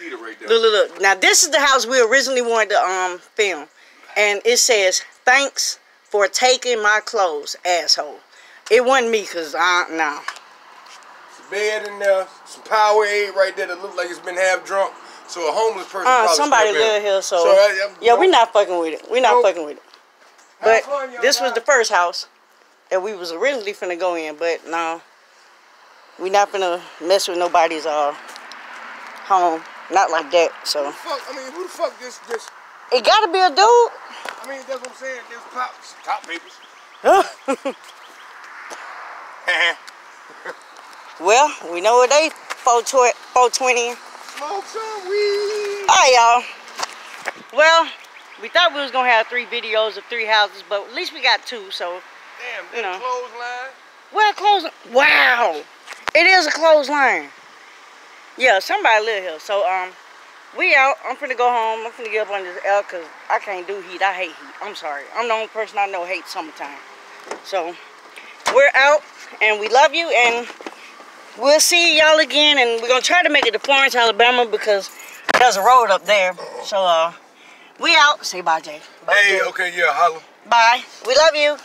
mosquito right there. Look, look, look. Now this is the house we originally wanted to um film, and it says thanks for taking my clothes, asshole. It wasn't me, cause I no. Some bed in there, some Powerade right there that look like it's been half drunk. So a homeless person. Uh, probably somebody live here, so, So, uh, yeah, no- we not fucking with it. We're not Nope. fucking with it. But fun, this was the first house that we was originally finna go in, but no, we not finna mess with nobody's uh home, not like that. So Who the fuck? I mean, who the fuck this this? it gotta be a dude. I mean, that's what I'm saying. There's pop top papers. well, we know what they 420. 420. Smoke some weed. All right, y'all. Well, we thought we was gonna have three videos of three houses, but at least we got two. So, Damn, You know. clothesline. well, close. Wow, it is a clothesline. Yeah, somebody live here. So, um, we out. I'm finna go home. I'm finna get up on this L because I can't do heat. I hate heat. I'm sorry. I'm the only person I know hates summertime. So, we're out, and we love you, and we'll see y'all again. And we're gonna try to make it to Florence, Alabama, because there's a road up there. So, uh, we out. Say bye, Jay. Bye, Hey, Jay. okay, yeah, holla. Bye. We love you.